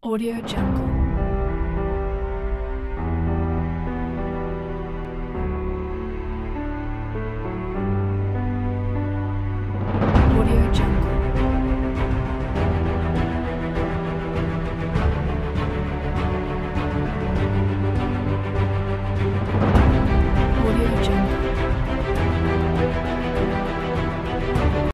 Audio Jungle.